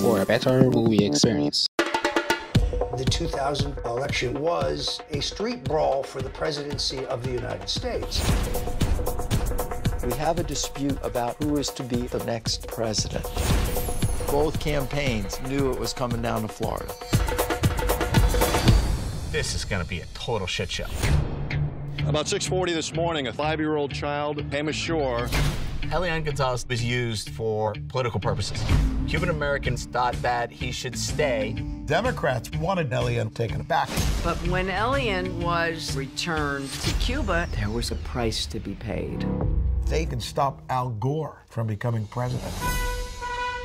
for a better movie experience. The 2000 election was a street brawl for the presidency of the United States. We have a dispute about who is to be the next president. Both campaigns knew it was coming down to Florida. This is going to be a total shit show. About 6:40 this morning, a five-year-old child came ashore. Elian Gonzalez was used for political purposes. Cuban Americans thought that he should stay. Democrats wanted Elian taken back. But when Elian was returned to Cuba, there was a price to be paid. They can stop Al Gore from becoming president.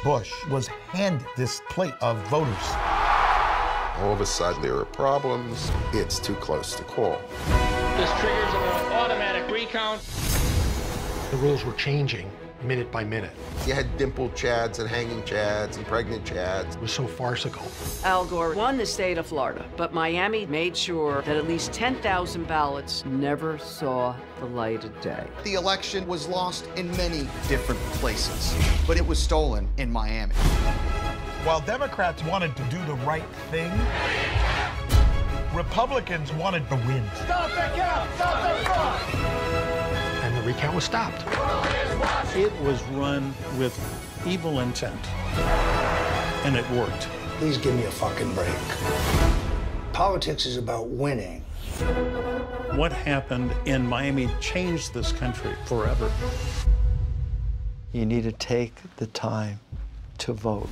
Bush was handed this plate of voters. All of a sudden, there are problems. It's too close to call. This triggers an automatic recount. The rules were changing minute by minute. You had dimpled chads and hanging chads and pregnant chads. It was so farcical. Al Gore won the state of Florida, but Miami made sure that at least 10,000 ballots never saw the light of day. The election was lost in many different places, but it was stolen in Miami. While Democrats wanted to do the right thing, Republicans wanted to win. Stop the count! Stop the fraud! And the recount was stopped. It was run with evil intent, and it worked. Please give me a fucking break. Politics is about winning. What happened in Miami changed this country forever. You need to take the time to vote.